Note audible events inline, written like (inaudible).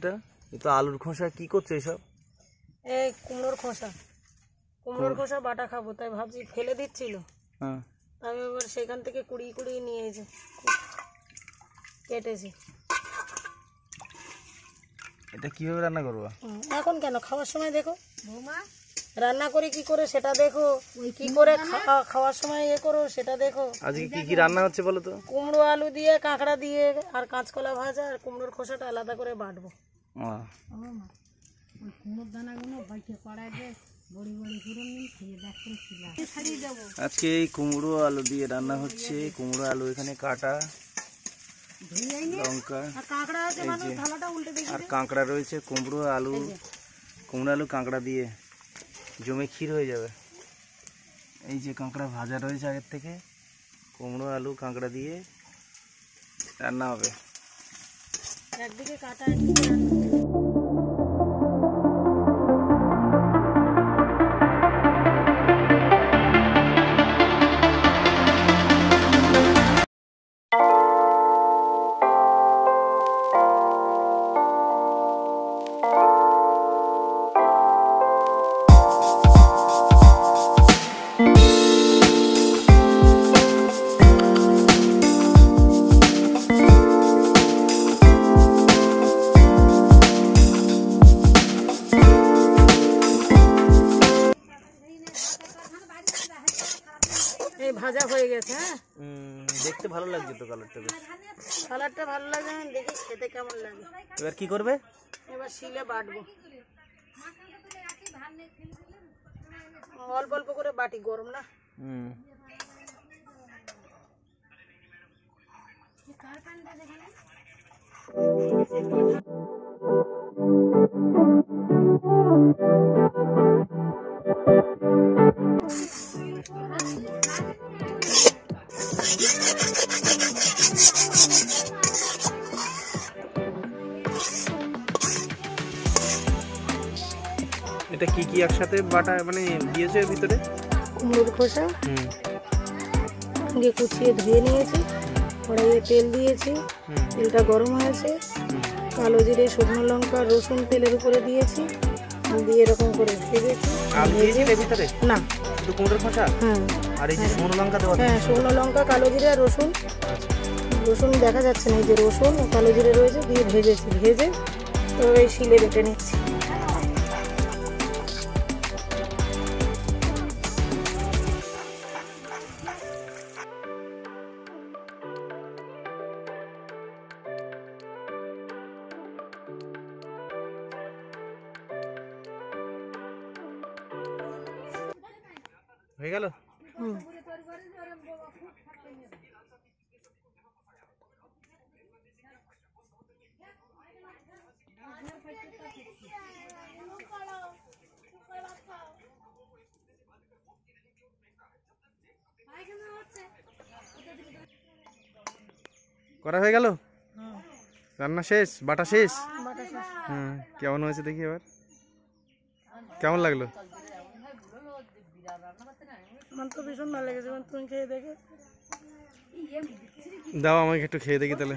এটা? এ তো আলুর খোসা কি করছে এসব? এই কুমড়োর খোসা। কুমড়োর খোসা বাটা খাব তাই ভাবছি ফেলে দিচ্ছিল। হ্যাঁ। আমি এবার সেখান থেকে কুড়িয়ে কুড়িয়ে নিয়ে এসে কেটেছি। এটা কীভাবে রান্না করব? এখন কেন? খাওয়ার সময় দেখো। রান্না করে কি করে সেটা দেখো। কি করে খাওয়া- খাওয়ার সময় এ করো সেটা দেখো। আজকে কি কি রান্না হচ্ছে বলো তো? কুমড়ো আলু দিয়ে কাঁকড়া দিয়ে আর কাঁচকলা ভাজা আর কুমড়োর খোসাটা আলাদা করে বাটবো। আজকে এই কুমড়ো আলু দিয়ে রান্না হচ্ছে। কুমড়ো আলু এখানে কাটা লঙ্কা আর কাঁকড়া রয়েছে কুমড়ো আলু কুমড়ো আলু কাঁকড়া দিয়ে। জমে ক্ষীর হয়ে যাবে। এই যে কাঁকড়া ভাজা রয়েছে আগের থেকে কুমড়ো আলু কাঁকড়া দিয়ে রান্না হবে। একদিকে কাটা একদিকে (laughs) ভাজা হয়ে গেছে হ্যাঁ? দেখতে ভালো লাগছে তো কালারটা বেশ। কালারটা ভালো লাগে আমি দেখি খেতে কেমন লাগে। এবার কি করবে? এবার শিলে বাটবো। অল্প অল্প করে বাটি গরম না? হুম। এটা কি কি একসাথে বাটা মানে দিয়েছে ভিতরে? কুমড়োর খোসা হুম। দিয়ে কুচিয়ে ধুয়ে নিয়েছি কড়াইয়ে তেল দিয়েছি হুম। তেলটা গরম হয়েছে কালো জিরে শুকনো লঙ্কা রসুন তেলের উপরে দিয়েছি দিয়ে এরকম করে ভেজেছি। ভিতরে? না। কুমড়োর খোসা? হ্যাঁ। আর এই যে শুকনো লঙ্কা দেওয়া হ্যাঁ শুকনো লঙ্কা কালো জিরে আর রসুন। রসুন দেখা যাচ্ছে না এই যে রসুন ও কালো জিরে রয়েছে দিয়ে ভেজেছি ভেজে তো এই শিলে বেটে নিচ্ছি। হয়ে গেল? করা হয়ে গেল? রান্না শেষ? বাটা শেষ? বাটা শেষ। হুম কেমন হয়েছে দেখি এবার? কেমন লাগল? আমার তো ভীষণ ভালো লেগেছে তুমি খেয়ে দেখে। দাও আমাকে একটু খেয়ে দেখি তাহলে।